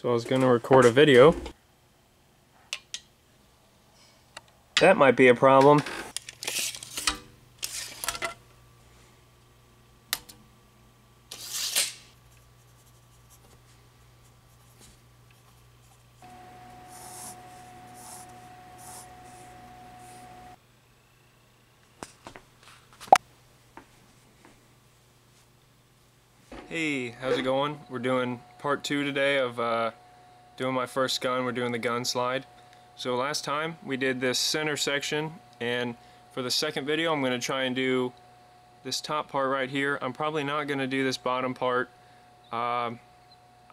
So I was going to record a video. That might be a problem. Hey, how's it going? We're doing part two today of uh, doing my first gun. We're doing the gun slide. So last time we did this center section and for the second video I'm going to try and do this top part right here. I'm probably not going to do this bottom part. Um,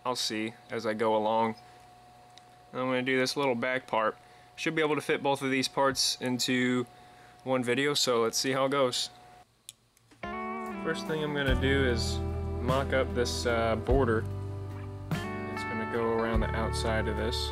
I'll see as I go along. And I'm going to do this little back part. Should be able to fit both of these parts into one video so let's see how it goes. First thing I'm going to do is mock up this uh, border. Around the outside of this.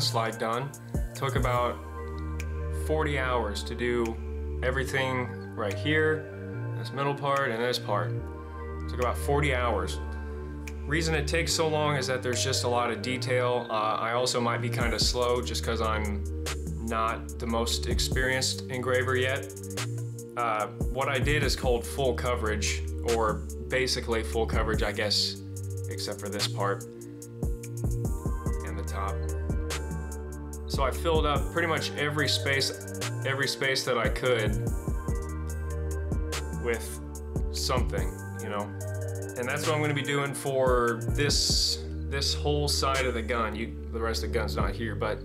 Slide done. Took about 40 hours to do everything right here, this middle part, and this part. Took about 40 hours. Reason it takes so long is that there's just a lot of detail. Uh, I also might be kind of slow just because I'm not the most experienced engraver yet. Uh, what I did is called full coverage, or basically full coverage, I guess, except for this part So I filled up pretty much every space, every space that I could with something, you know. And that's what I'm gonna be doing for this this whole side of the gun. You, the rest of the gun's not here, but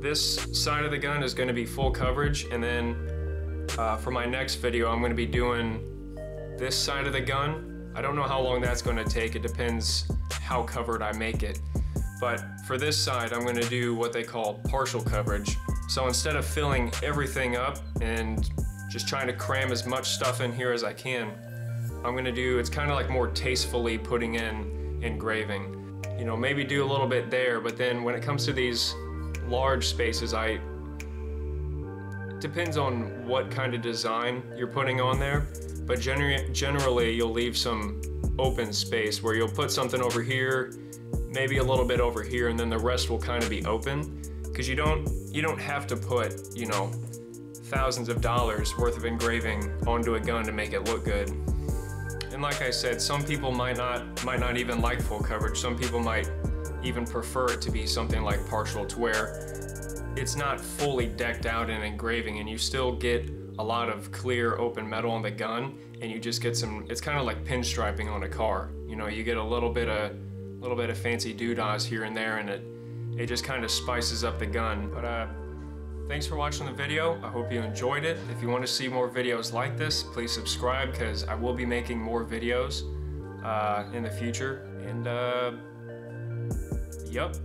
this side of the gun is gonna be full coverage. And then uh, for my next video, I'm gonna be doing this side of the gun. I don't know how long that's gonna take. It depends how covered I make it. But for this side, I'm gonna do what they call partial coverage. So instead of filling everything up and just trying to cram as much stuff in here as I can, I'm gonna do, it's kind of like more tastefully putting in engraving. You know, maybe do a little bit there, but then when it comes to these large spaces, I, it depends on what kind of design you're putting on there, but gener generally you'll leave some open space where you'll put something over here, maybe a little bit over here, and then the rest will kind of be open. Because you don't, you don't have to put, you know, thousands of dollars worth of engraving onto a gun to make it look good. And like I said, some people might not might not even like full coverage. Some people might even prefer it to be something like partial to where it's not fully decked out in engraving and you still get a lot of clear open metal on the gun and you just get some it's kind of like pinstriping on a car. You know, you get a little bit of little bit of fancy doodahs here and there and it it just kind of spices up the gun. But uh Thanks for watching the video. I hope you enjoyed it. If you want to see more videos like this, please subscribe because I will be making more videos uh, in the future. And uh, yep,